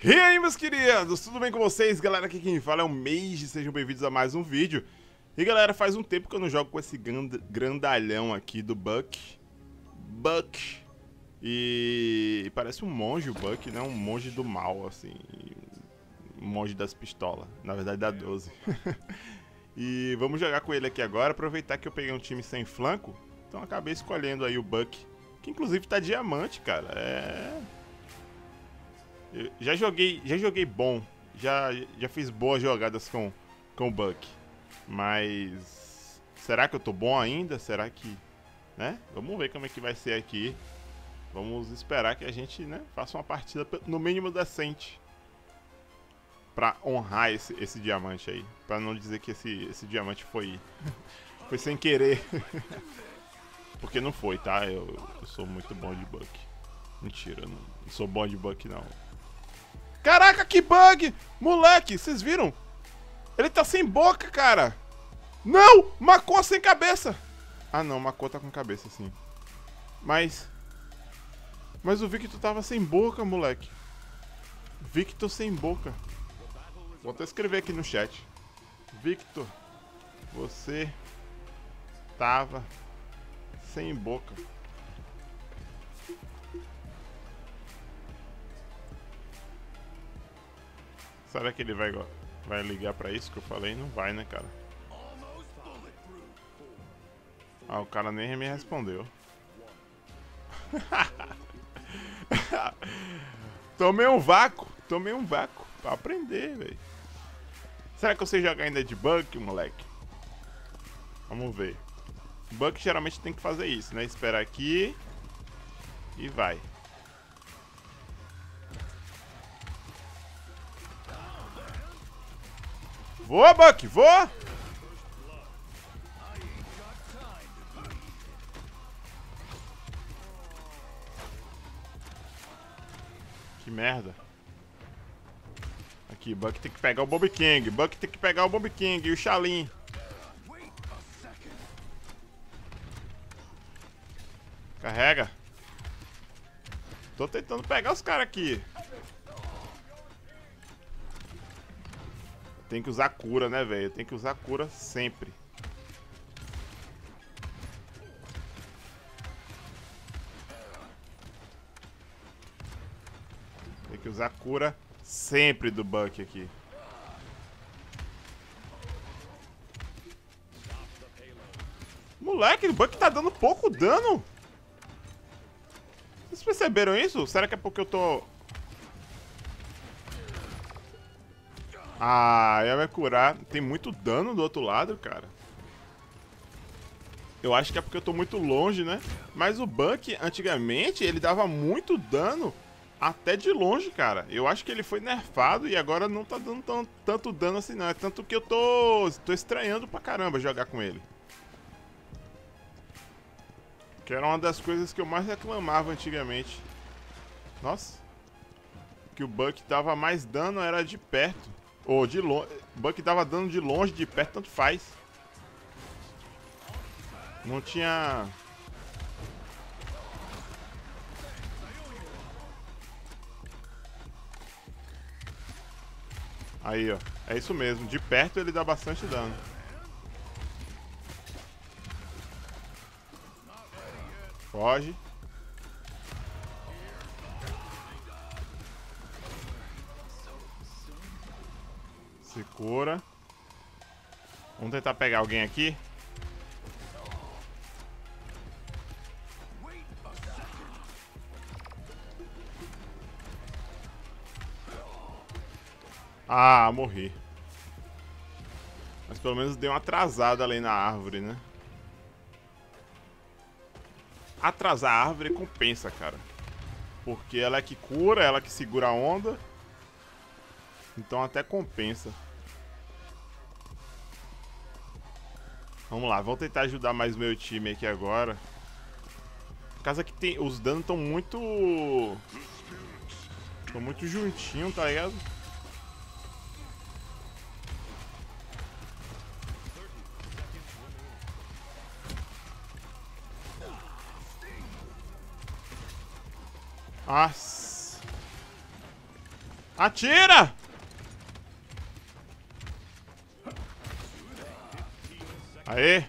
E aí, meus queridos, tudo bem com vocês? Galera, aqui quem fala é o Mage, sejam bem-vindos a mais um vídeo. E galera, faz um tempo que eu não jogo com esse grandalhão aqui do Buck. Buck. E parece um monge o Buck, né? Um monge do mal, assim. Um monge das pistolas, na verdade da 12. e vamos jogar com ele aqui agora, aproveitar que eu peguei um time sem flanco. Então acabei escolhendo aí o Buck, que inclusive tá diamante, cara. É eu já joguei, já joguei bom, já, já fiz boas jogadas com, com o Buck, mas será que eu tô bom ainda? Será que, né? Vamos ver como é que vai ser aqui. Vamos esperar que a gente, né, faça uma partida no mínimo decente para honrar esse, esse diamante aí, para não dizer que esse, esse diamante foi foi sem querer. Porque não foi, tá? Eu, eu, sou muito bom de Buck. Mentira, não, não sou bom de Buck não. Caraca, que bug! Moleque, vocês viram? Ele tá sem boca, cara. Não! Macô sem cabeça. Ah, não. Macô tá com cabeça, sim. Mas... Mas o Victor tava sem boca, moleque. Victor sem boca. Vou até escrever aqui no chat. Victor, você tava sem boca. Será que ele vai, vai ligar pra isso que eu falei? Não vai, né, cara? Ah, o cara nem me respondeu. tomei um vácuo, tomei um vácuo pra aprender, velho. Será que eu sei jogar ainda de Buck, moleque? Vamos ver. Buck geralmente tem que fazer isso, né? Esperar aqui e vai. Voa, Buck, voa! Que merda. Aqui, Buck tem que pegar o Bob King. Buck tem que pegar o Bob King e o Shalim. Carrega. Tô tentando pegar os caras aqui. Tem que usar cura, né, velho? Tem que usar cura sempre. Tem que usar cura sempre do Buck aqui. Moleque, o Buck tá dando pouco dano. Vocês perceberam isso? Será que é porque eu tô Ah, ela vai curar. Tem muito dano do outro lado, cara. Eu acho que é porque eu tô muito longe, né? Mas o Buck, antigamente, ele dava muito dano até de longe, cara. Eu acho que ele foi nerfado e agora não tá dando tão, tanto dano assim, não. É tanto que eu tô, tô estranhando pra caramba jogar com ele. Que era uma das coisas que eu mais reclamava antigamente. Nossa. Que o Buck dava mais dano era de perto. Ou de longe. Buck dava dano de longe, de perto, tanto faz. Não tinha. Aí, ó. É isso mesmo. De perto ele dá bastante dano. Foge. Se cura. Vamos tentar pegar alguém aqui. Ah, morri. Mas pelo menos deu uma atrasada ali na árvore, né? Atrasar a árvore compensa, cara. Porque ela é que cura, ela é que segura a onda. Então até compensa. Vamos lá, vamos tentar ajudar mais meu time aqui agora. Por causa que tem, os danos estão muito... Estão muito juntinho, tá ligado? Nossa. Atira! Aê!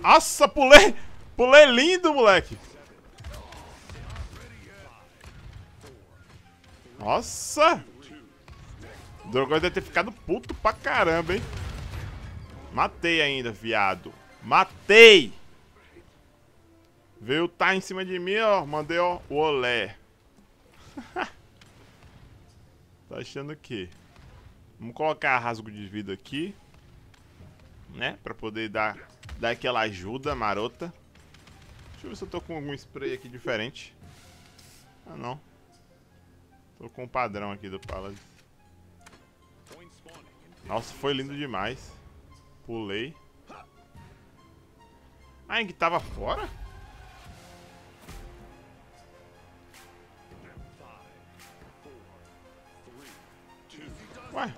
Nossa, pulei! Pulei lindo, moleque! Nossa! O Drogon deve ter ficado puto pra caramba, hein? Matei ainda, viado. Matei! Veio tá em cima de mim, ó. Mandei, ó, o olé. tá achando o quê? Vamos colocar rasgo de vida aqui. Né? Pra poder dar, dar aquela ajuda marota. Deixa eu ver se eu tô com algum spray aqui diferente. Ah, não. Tô com o padrão aqui do Palace. Nossa, foi lindo demais. Pulei. Ah, que tava fora? Ué.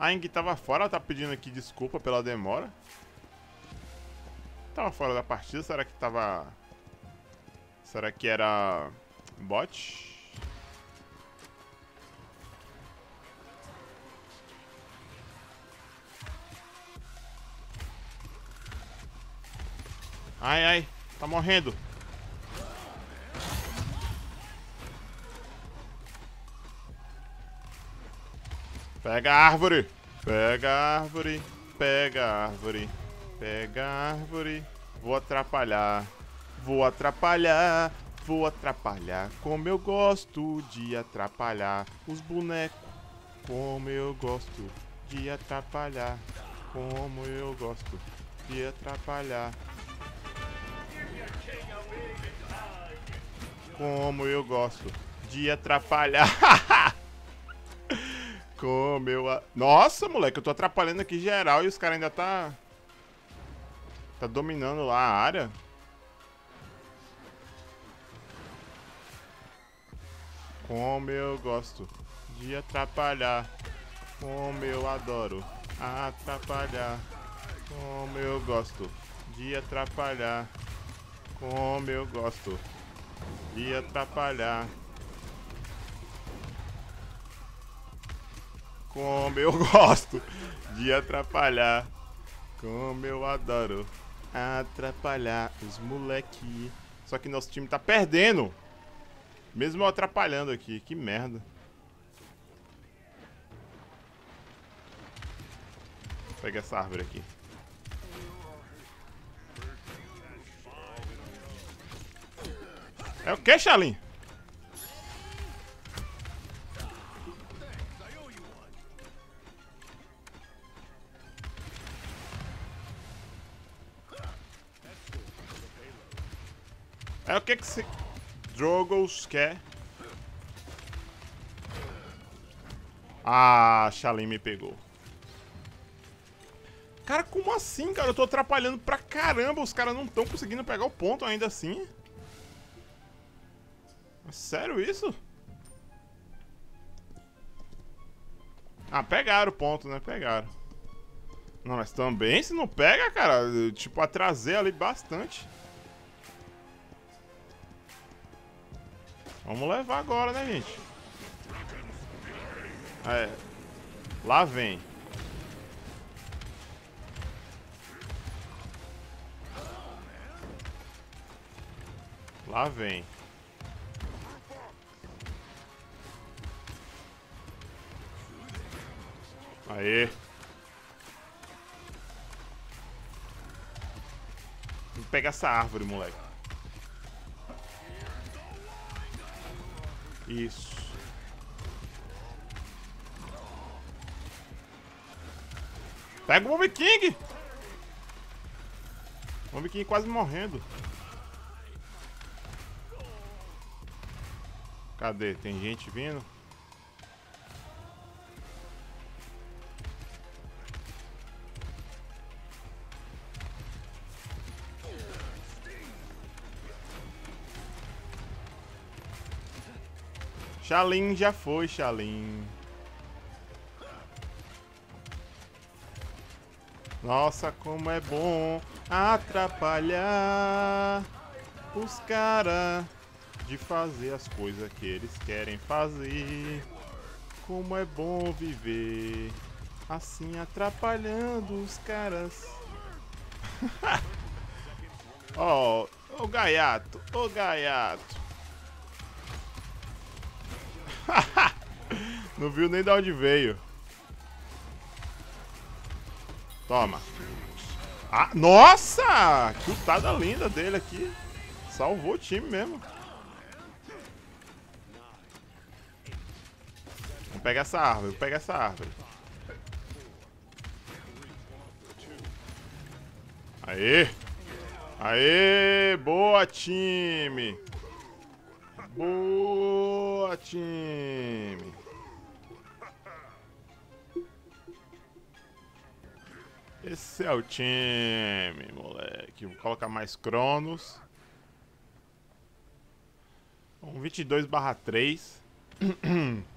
A Ing tava fora, tá pedindo aqui desculpa pela demora. Tava fora da partida, será que tava... Será que era... Bot? Ai, ai, tá morrendo. Pega a árvore. Pega a árvore. Pega a árvore. Pega a árvore. Vou atrapalhar. Vou atrapalhar. Vou atrapalhar. Como eu gosto de atrapalhar os bonecos. Como eu gosto de atrapalhar. Como eu gosto de atrapalhar. Como eu gosto de atrapalhar. Como eu... A... Nossa, moleque, eu tô atrapalhando aqui geral e os caras ainda tá... Tá dominando lá a área. Como eu gosto de atrapalhar. Como eu adoro atrapalhar. Como eu gosto de atrapalhar. Como eu gosto de atrapalhar. Como eu gosto de atrapalhar. Como eu adoro atrapalhar os moleque. Só que nosso time tá perdendo. Mesmo eu atrapalhando aqui. Que merda. Vou pegar essa árvore aqui. É o que, Shalim? É o que que se... Drogos quer? Ah, Shalim me pegou. Cara, como assim, cara? Eu tô atrapalhando pra caramba. Os caras não estão conseguindo pegar o ponto ainda assim. É sério isso? Ah, pegaram o ponto, né? Pegaram. Não, mas também se não pega, cara, tipo, atrasei ali bastante. Vamos levar agora, né, gente? É. Lá vem. Lá vem. Aê. Pegar essa árvore, moleque. Isso. Pega o Bomb King! Bomb King quase morrendo. Cadê? Tem gente vindo? Xalim já foi, Xalim. Nossa, como é bom atrapalhar os cara. de fazer as coisas que eles querem fazer. Como é bom viver assim atrapalhando os caras. Ó, oh, o gaiato, o gaiato. Não viu nem de onde veio. Toma. Ah, nossa! Que lutada linda dele aqui. Salvou o time mesmo. Vou pegar essa árvore, vou pegar essa árvore. Aê! Aê! Boa, time! Boa, time! Esse é o time, moleque. Vou colocar mais cronos. Um 22 barra 3.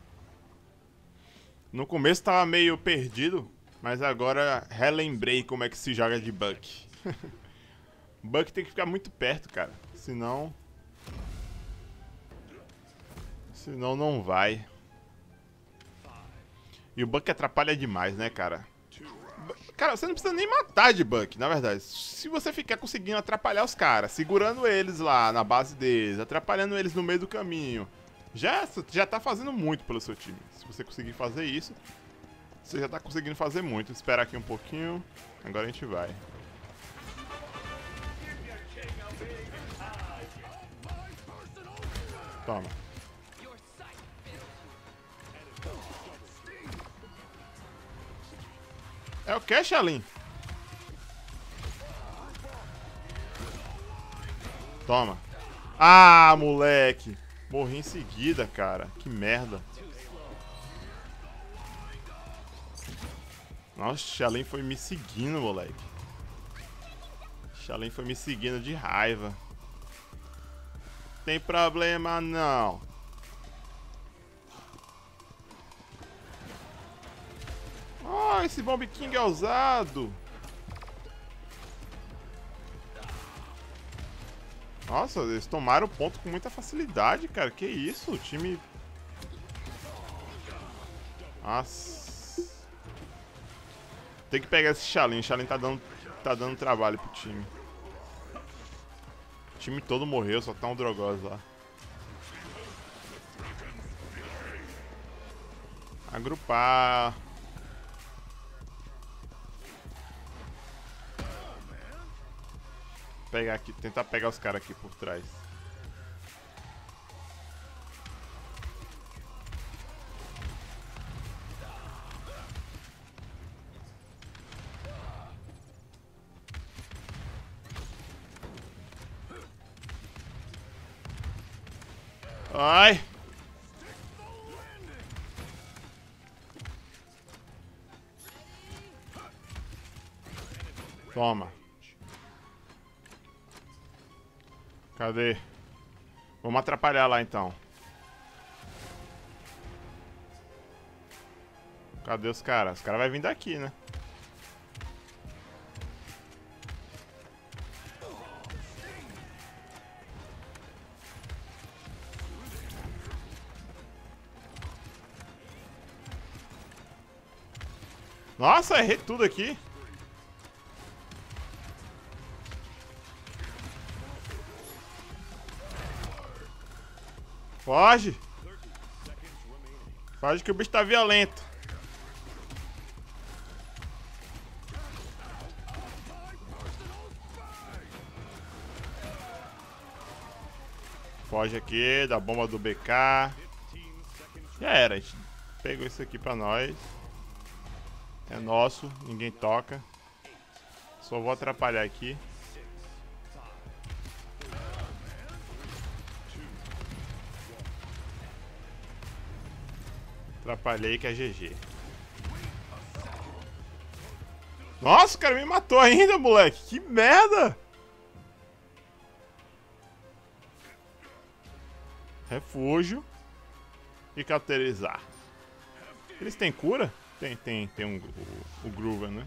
No começo tava meio perdido, mas agora relembrei como é que se joga de Buck. Buck tem que ficar muito perto, cara. Senão... Senão não vai. E o Buck atrapalha demais, né, cara? Cara, você não precisa nem matar de Buck, na verdade. Se você ficar conseguindo atrapalhar os caras, segurando eles lá na base deles, atrapalhando eles no meio do caminho, já, já tá fazendo muito pelo seu time. Se você conseguir fazer isso, você já tá conseguindo fazer muito. Espera aqui um pouquinho, agora a gente vai. Toma. É o que, Shalin? Toma. Ah, moleque. Morri em seguida, cara. Que merda. Nossa, Shalin foi me seguindo, moleque. Shalin foi me seguindo de raiva. Tem problema não. Esse Bomb King é ousado. Nossa, eles tomaram o ponto com muita facilidade, cara. Que isso? O time... Nossa. Tem que pegar esse Shalin. O Shalin tá dando, tá dando trabalho pro time. O time todo morreu, só tá um Drogoz lá. Agrupar. Pegar aqui, tentar pegar os caras aqui por trás. Vamos atrapalhar lá então. Cadê os caras? Os caras vão vir daqui, né? Nossa, errei tudo aqui. Foge. Foge que o bicho tá violento. Foge aqui da bomba do BK. Já era, a gente pegou isso aqui pra nós. É nosso, ninguém toca. Só vou atrapalhar aqui. Atrapalhei que é GG. Nossa, o cara me matou ainda, moleque. Que merda! Refúgio. E cauterizar. Eles têm cura? Tem, tem, tem um, o, o Groover, né?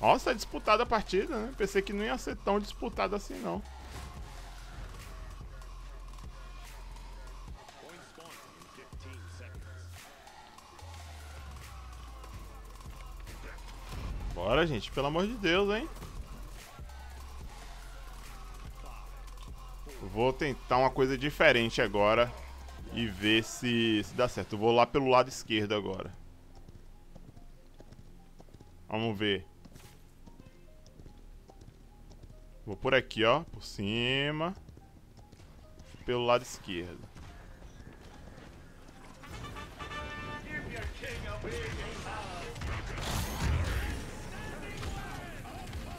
Nossa, é disputada a partida, né? Pensei que não ia ser tão disputada assim, não. Bora, gente, pelo amor de Deus, hein? Vou tentar uma coisa diferente agora e ver se, se dá certo. Vou lá pelo lado esquerdo agora. Vamos ver. Vou por aqui, ó. Por cima. Pelo lado esquerdo.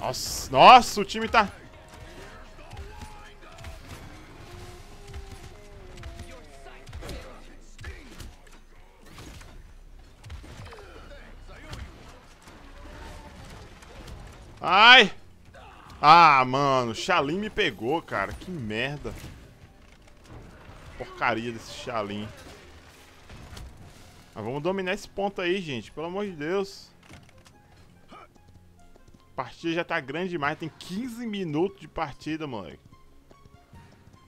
Nossa, nossa, o time tá... Ai! Ah, mano, Xalim me pegou, cara. Que merda. Porcaria desse Xalim. Mas vamos dominar esse ponto aí, gente. Pelo amor de Deus. Partida já tá grande demais. Tem 15 minutos de partida, moleque.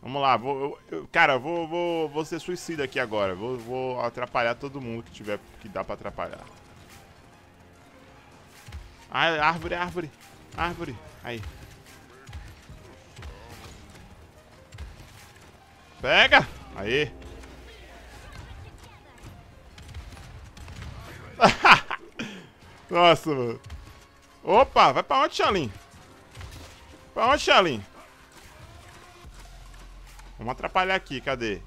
Vamos lá. Vou, eu, cara, vou, vou, vou ser suicida aqui agora. Vou, vou atrapalhar todo mundo que tiver que dá pra atrapalhar. Ah, árvore, árvore. Árvore. Aí. Pega! Aí. Nossa, mano. Opa, vai pra onde, Xalim? Pra onde, Xalim? Vamos atrapalhar aqui, cadê?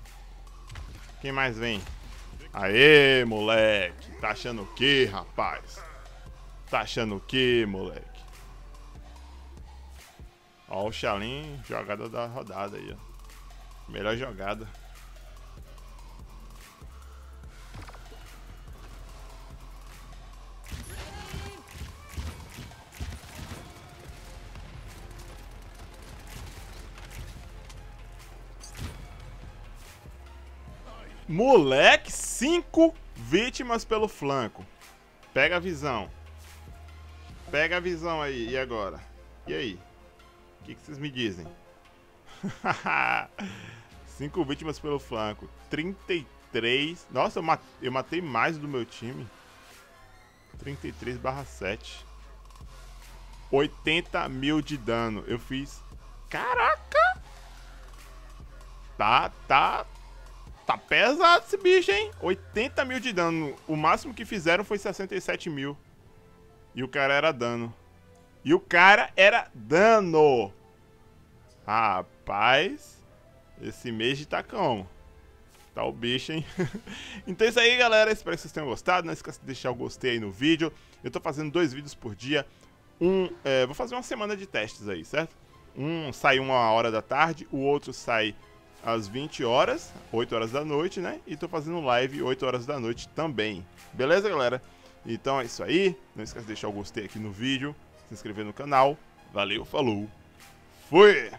Quem mais vem? Aê, moleque. Tá achando o quê, rapaz? Tá achando o quê, moleque? Ó o Xalim, jogada da rodada aí, ó. Melhor jogada. Moleque, cinco vítimas pelo flanco. Pega a visão. Pega a visão aí. E agora? E aí? O que, que vocês me dizem? cinco vítimas pelo flanco. 33. Nossa, eu matei, eu matei mais do meu time. 33 barra 7. 80 mil de dano. Eu fiz... Caraca! Tá, tá, Tá pesado esse bicho, hein? 80 mil de dano. O máximo que fizeram foi 67 mil. E o cara era dano. E o cara era dano. Rapaz. Esse mês tá como? Tá o bicho, hein? então é isso aí, galera. Espero que vocês tenham gostado. Não esqueça de deixar o gostei aí no vídeo. Eu tô fazendo dois vídeos por dia. Um, é, vou fazer uma semana de testes aí, certo? Um sai uma hora da tarde, o outro sai às 20 horas, 8 horas da noite, né? E tô fazendo live 8 horas da noite também. Beleza, galera? Então é isso aí. Não esqueça de deixar o gostei aqui no vídeo, se inscrever no canal. Valeu, falou. Fui!